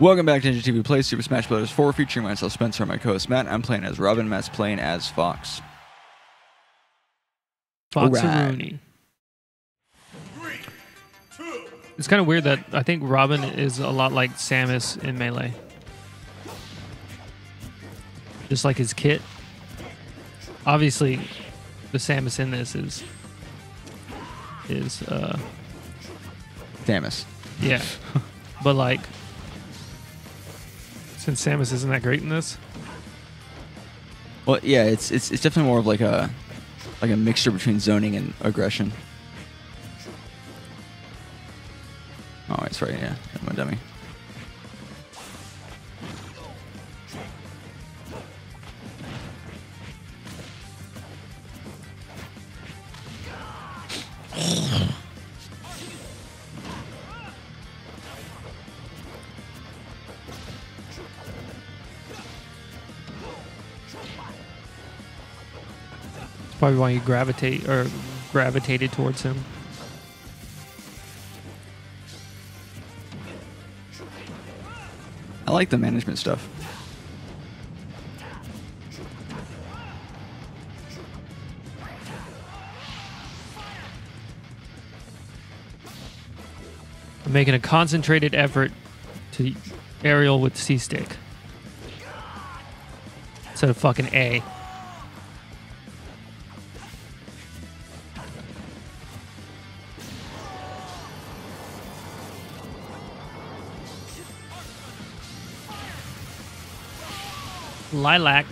Welcome back to Ninja TV Play Super Smash Bros. 4 featuring myself, Spencer, and my co-host Matt. I'm playing as Robin, Matt's playing as Fox. Fox Alright. Rooney. It's kind of weird that I think Robin is a lot like Samus in Melee. Just like his kit. Obviously, the Samus in this is is uh Samus. yeah. but like since Samus isn't that great in this, Well, yeah, it's it's it's definitely more of like a like a mixture between zoning and aggression. Oh, that's right. Yeah, I'm dummy. Probably why you gravitate or gravitated towards him. I like the management stuff. I'm making a concentrated effort to aerial with C stick instead of fucking A. Lilac.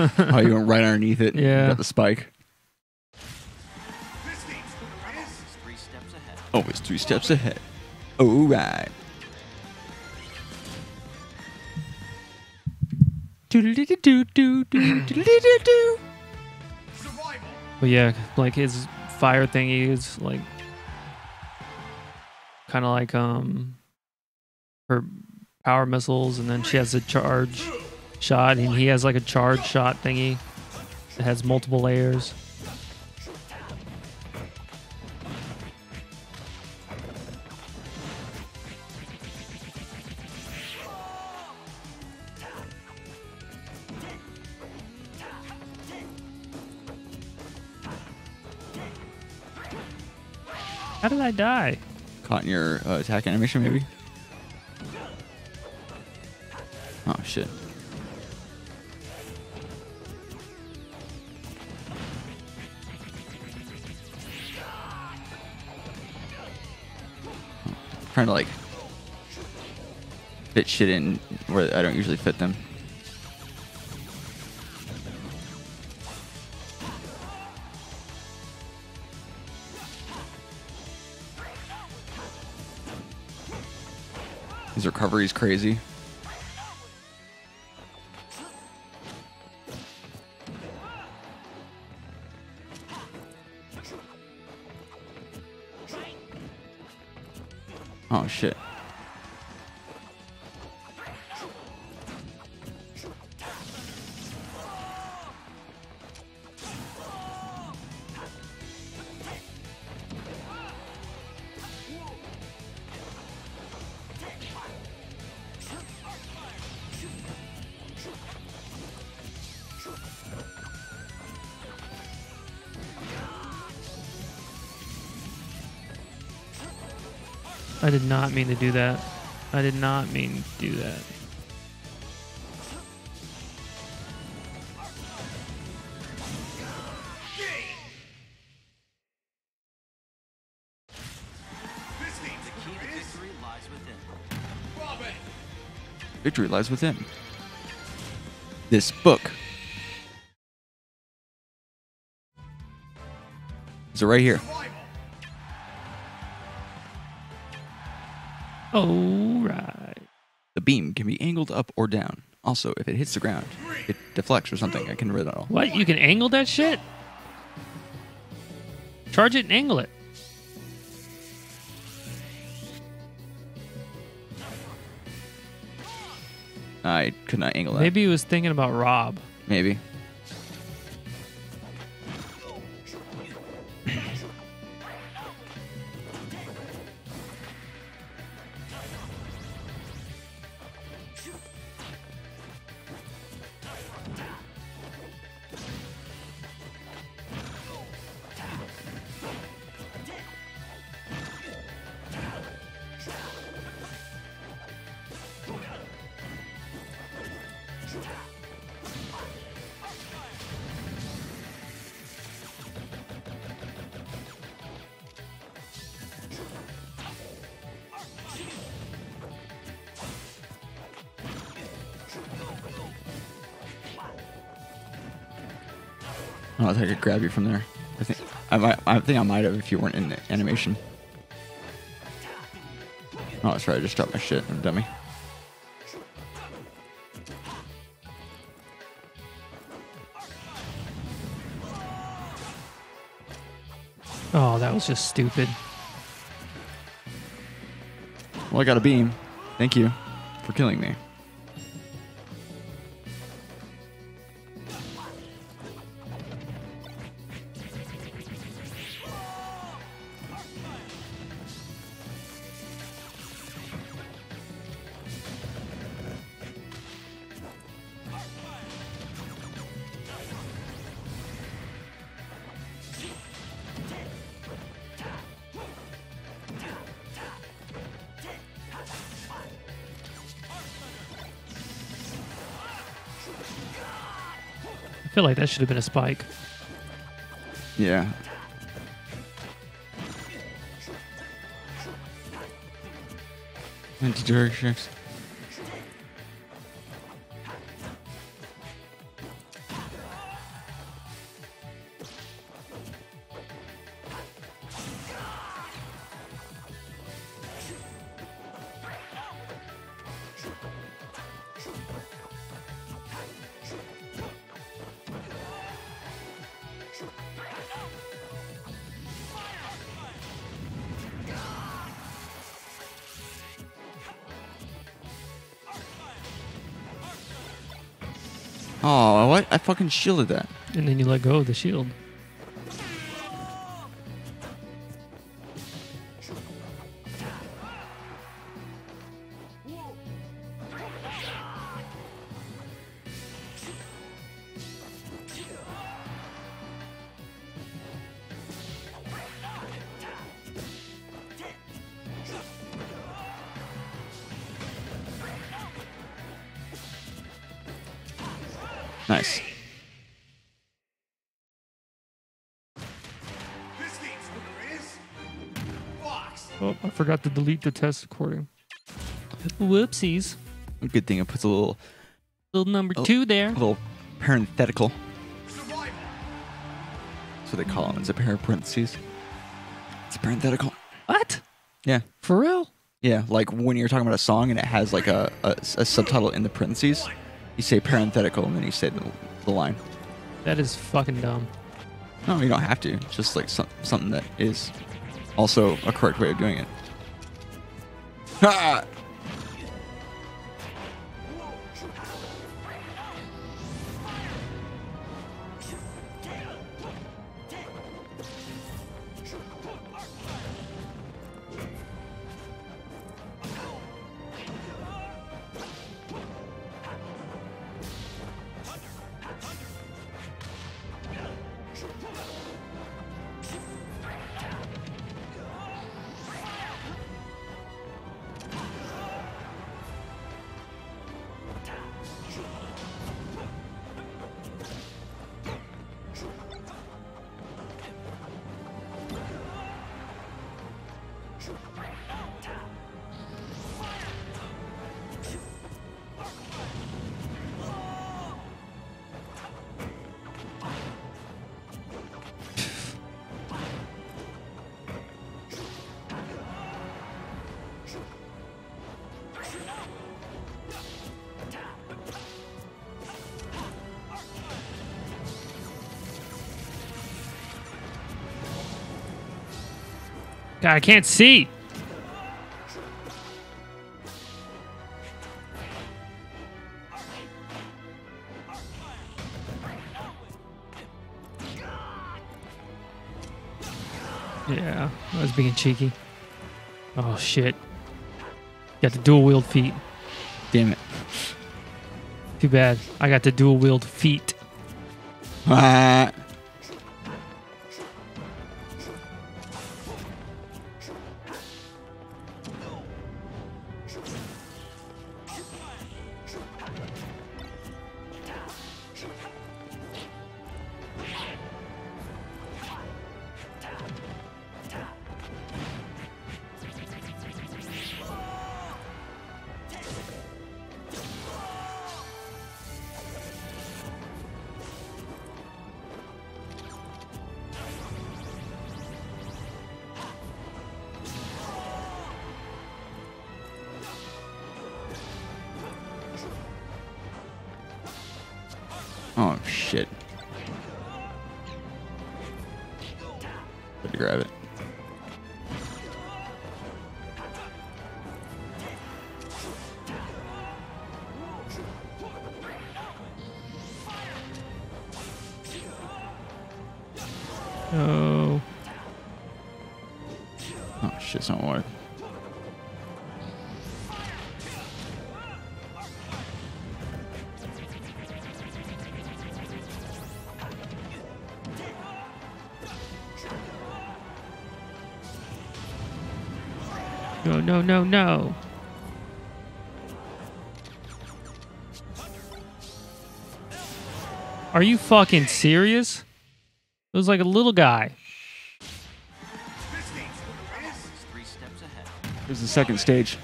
oh, you went right underneath it. Yeah. Got the spike. three steps ahead. Always three steps ahead. All right. But yeah, like his fire thingy is like kind of like um her power missiles, and then she has a charge shot, and he has like a charge shot thingy It has multiple layers. How did I die? Caught in your uh, attack animation, maybe. Oh shit. Trying to like fit shit in where I don't usually fit them. His recovery is crazy. I did not mean to do that. I did not mean to do that. Victory lies within. This book. Is it right here? Oh right. The beam can be angled up or down. Also, if it hits the ground, it deflects or something. I can read it all. What? You can angle that shit? Charge it and angle it. I could not angle that. Maybe he was thinking about Rob. Maybe. I don't know if I could grab you from there. I think I might. I think I might have if you weren't in the animation. Oh, that's right. I just dropped my shit. I'm a dummy. Oh, that was just stupid. Well, I got a beam. Thank you for killing me. Feel like that should have been a spike. Yeah. Anti-directions. Oh, fucking shielded that. And then you let go of the shield. Forgot to delete the test recording. Whoopsies. Good thing it puts a little, Little number Oh. two there. a little parenthetical. Survival. That's what they call them. It's a pair of parentheses. It's a parenthetical. What? Yeah. For real? Yeah, like when you're talking about a song and it has like a, a, a subtitle in the parentheses, you say parenthetical and then you say the, the line. That is fucking dumb. No, you don't have to. It's just like some, something that is also a correct way of doing it. Ha! Ah. God, I can't see. Yeah, I was being cheeky. Oh shit. Got the dual wield feet. Damn it. Too bad. I got the dual wield feet. Ah. Shit. Good to grab it. Oh. Oh shit, it's not work. No, no, no. Are you fucking serious? It was like a little guy. This game's gonna win. Three steps ahead. Here's the second stage.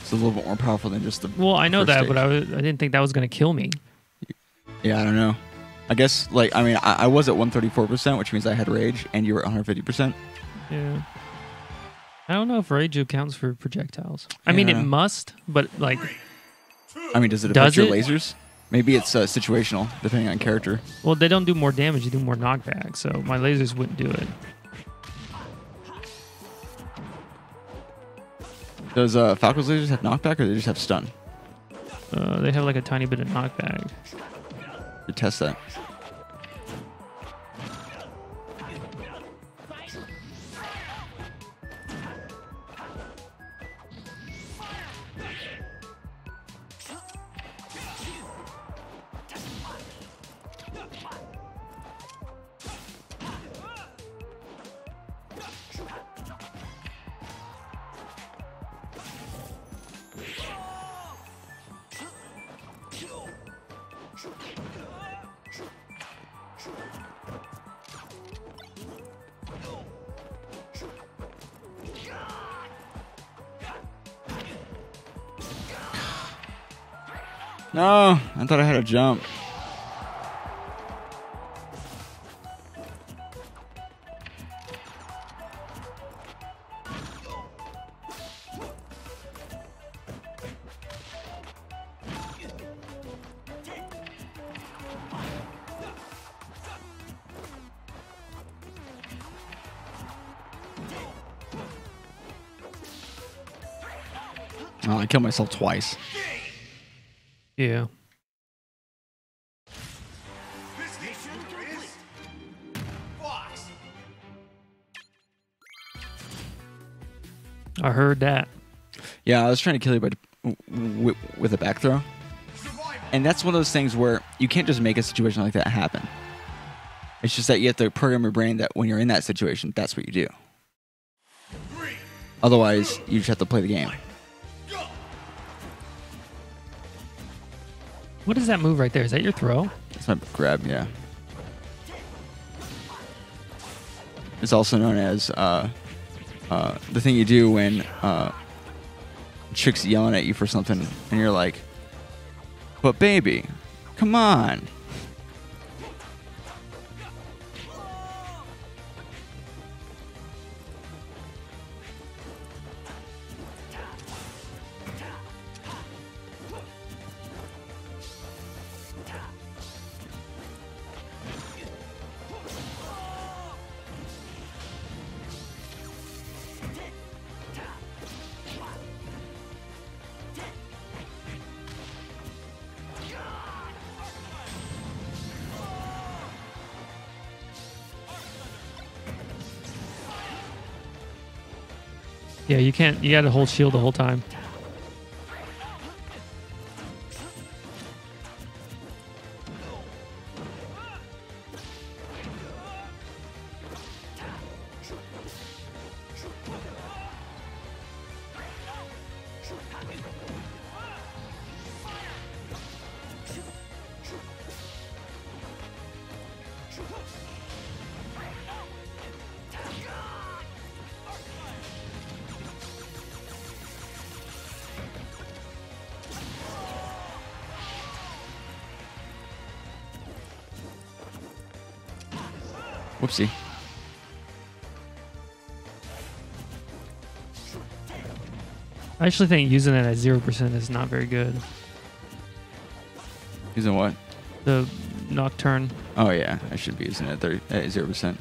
It's a little bit more powerful than just the. Well, I know that, but. I, was, I didn't think that was going to kill me. Yeah, I don't know. I guess like I mean I, I was at 134 percent, which means I had rage, and you were at 150 percent. Yeah. I don't know if rage counts for projectiles. I mean, it Yeah. must, but like, I mean, does it Does affect your it? lasers? Maybe it's uh, situational, depending on character. well, they don't do more damage; they do more knockback. So my lasers wouldn't do it. Does uh, Falco's lasers have knockback, or they just have stun? Uh, they have like a tiny bit of knockback. To test that. No, I thought I had a jump. I killed myself twice. Yeah. I heard that. Yeah, I was trying to kill you by w- with a back throw, and that's one of those things where you can't just make a situation like that happen. It's just that you have to program your brain that when you're in that situation, that's what you do. Otherwise, you just have to play the game. What is that move right there? Is that your throw? That's my grab, yeah. It's also known as uh, uh, the thing you do when uh, chick's yelling at you for something, and you're like, "But baby, come on." Yeah, you can't. You got to hold shield the whole time. Whoopsie. I actually think using it at 0% is not very good. Using what? The Nocturne. Oh, yeah. I should be using it at 0%.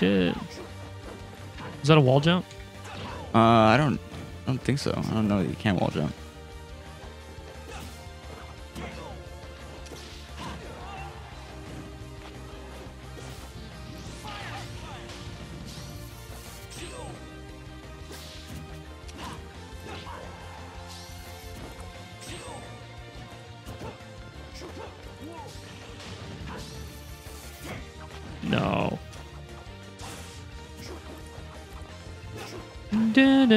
Shit! Is that a wall jump? Uh, I don't, I don't think so. I don't know that you can wall jump. No. That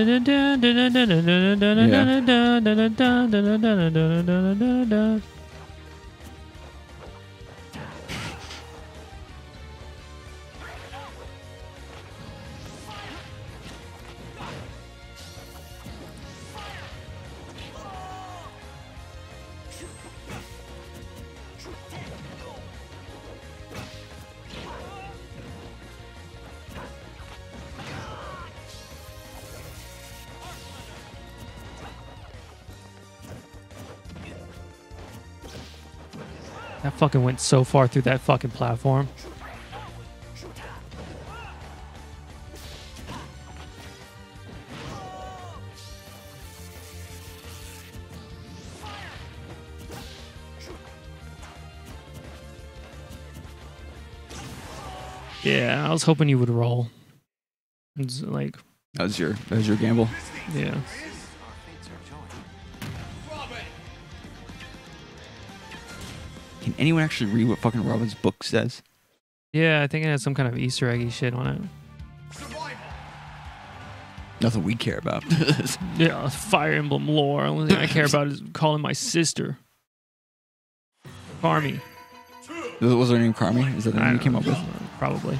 fucking went so far through that fucking platform. Yeah, I was hoping you would roll. It's like, That was your, that was your gamble. yeah. Anyone actually read what fucking Robin's book says? Yeah, I think it has some kind of Easter eggy shit on it. Nothing we care about. Yeah, Fire Emblem lore. Only thing I care about is calling my sister. Farmy. was her name Carmi? Is that the name you came up know, with? Probably.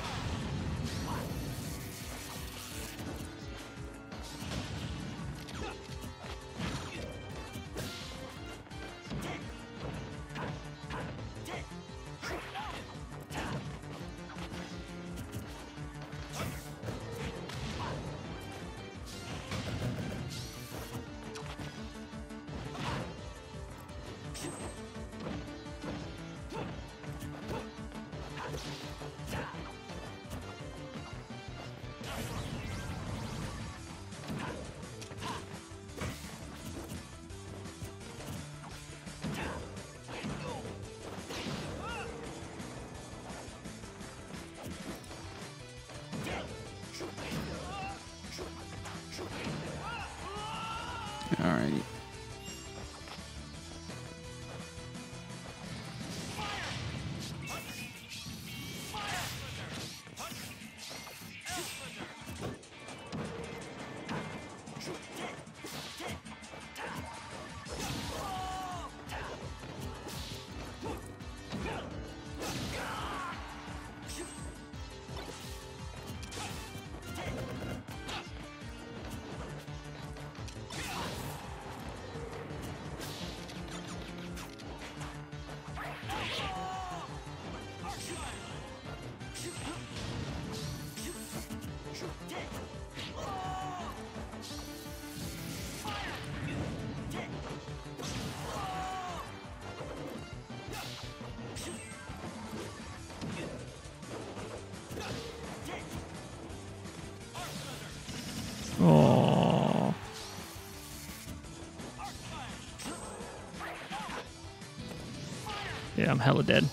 I'm hella dead.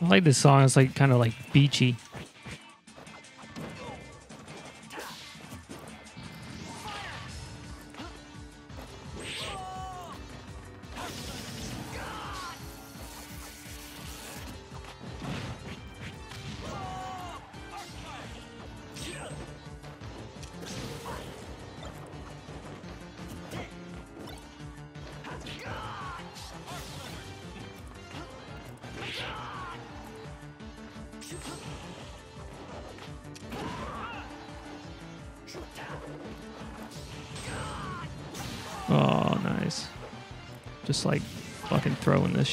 I like this song. It's like kind of like beachy.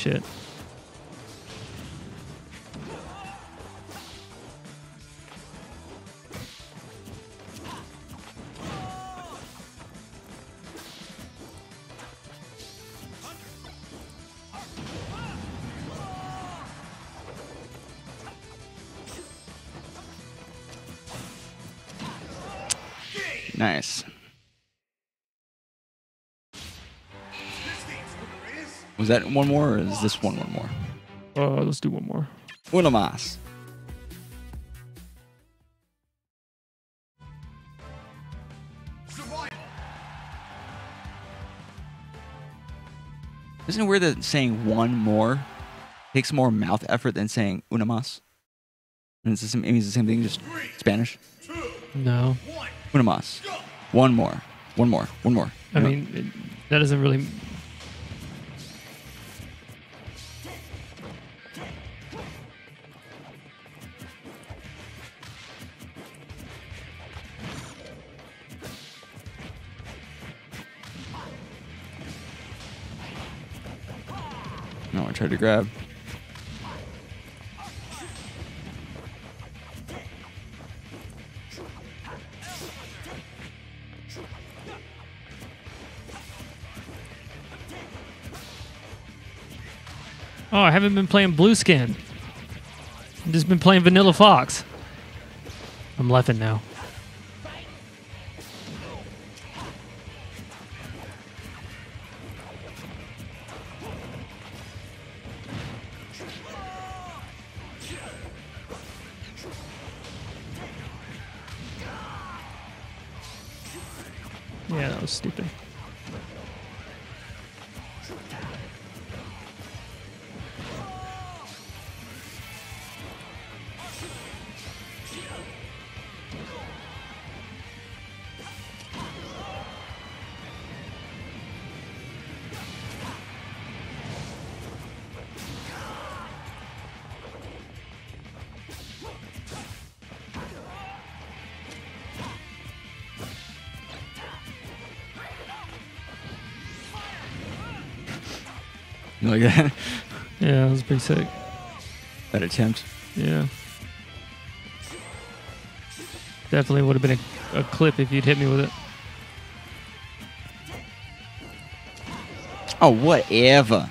Shit. Nice. Was that one more, or is this one one more? Uh, let's do one more. Uno más. Isn't it weird that saying one more takes more mouth effort than saying una más? And it's the same, it means the same thing, just Spanish. Two, No. one, Una más. One more. One more. One more. I mean, it, that doesn't really. No, I tried to grab. Oh, I haven't been playing Blue Skin. I've just been playing Vanilla Fox. I'm laughing now. Like that? Yeah, that was pretty sick. that attempt. Yeah. Definitely would have been a, a clip if you'd hit me with it. Oh, whatever.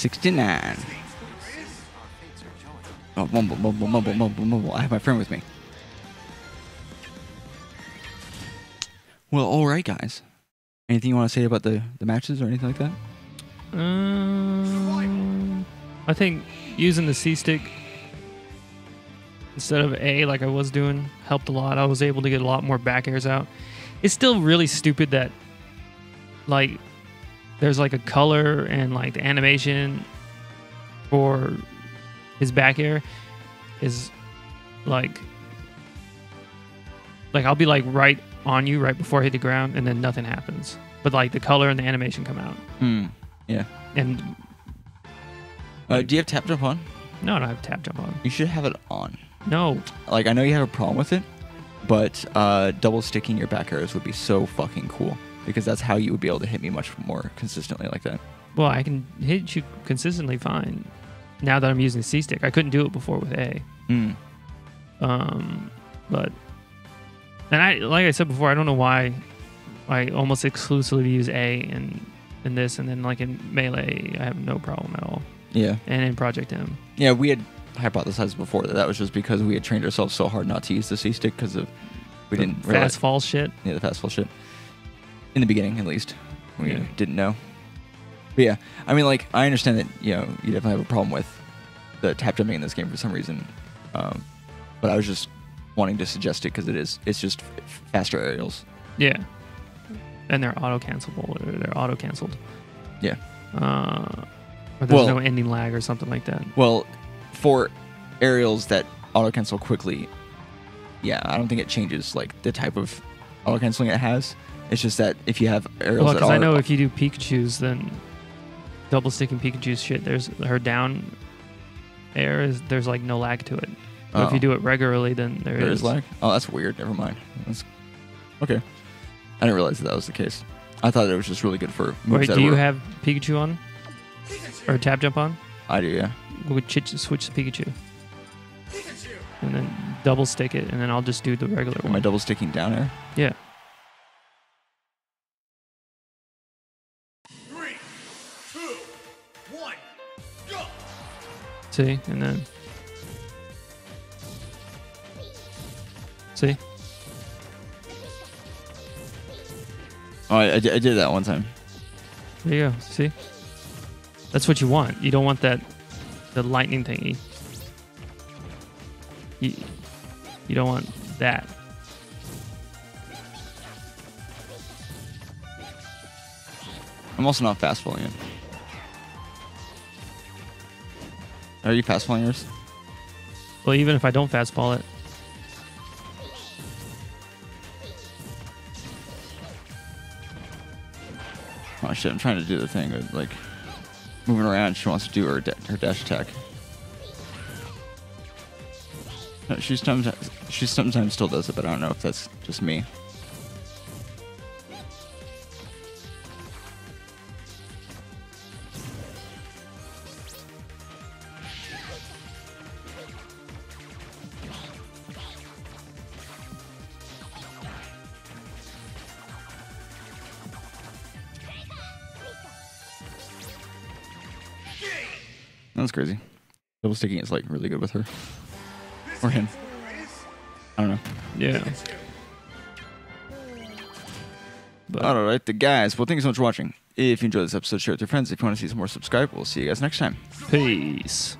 69. Our fates are joined. Oh, mumble, mumble, mumble, mumble, mumble. I have my friend with me. Well, all right, guys. Anything you want to say about the, the matches or anything like that? Um, I think using the C stick instead of A, like I was doing, helped a lot. I was able to get a lot more back airs out. It's still really stupid that, like, there's like a color and like the animation for his back air is like like I'll be like right on you right before I hit the ground, and then nothing happens. But like the color and the animation come out, Hmm. Yeah. and Uh, do you have tap jump on? no, I don't have tap jump on. You should have it on. No, Like I know you have a problem with it, but uh, double sticking your back airs would be so fucking cool because that's how you would be able to hit me much more consistently like that. well I can hit you consistently fine. Now that I'm using C stick, I couldn't do it before with A. Hmm. Um, but and I like I said before, I don't know why I almost exclusively use A in in this, and then like in melee, I have no problem at all, Yeah. and in Project M. Yeah, we had hypothesized before that that was just because we had trained ourselves so hard not to use the C stick because of we The didn't fast realize fall shit. yeah the fast fall shit in the beginning at least we Yeah. didn't know. But yeah, I mean like I understand that you know you definitely have a problem with the tap jumping in this game for some reason, um, but I was just wanting to suggest it because it is it's just faster aerials. Yeah, and they're auto cancelable or they're auto canceled. Yeah. Uh, or there's Well- no ending lag or something like that. Well, for aerials that auto cancel quickly, yeah, I don't think it changes like the type of auto canceling it has. It's just that if you have aerials Well, that because I know if you do Pikachu's, then double sticking Pikachu's shit. There's her down air is there's like no lag to it. But if Oh. you do it regularly, then there there is is lag. Oh, that's weird. Never mind. That's okay. I didn't realize that, that was the case. I thought it was just really good for moves Wait, do you were- have Pikachu on or tap jump on? I do, yeah. We would ch- switch to Pikachu Pikachu! and then double stick it, and then I'll just do the regular Am I double sticking down air? Yeah. See, and then see. Oh, I, I did I did that one time. There you go. See, that's what you want. You don't want that the lightning thingy. You you don't want that. I'm also not fast falling it. Are you fast falling yours? Well, even if I don't fast fall it, Oh shit! I'm trying to do the thing, but, like moving around. She wants to do her her dash attack. No, she sometimes she sometimes still does it, but I don't know if that's just me. That's crazy. Double sticking is like really good with her or him. I don't know. yeah. But All right, the guys. Well, thank you so much for watching. If you enjoyed this episode, share it with your friends. If you want to see some more, subscribe. We'll see you guys next time. peace.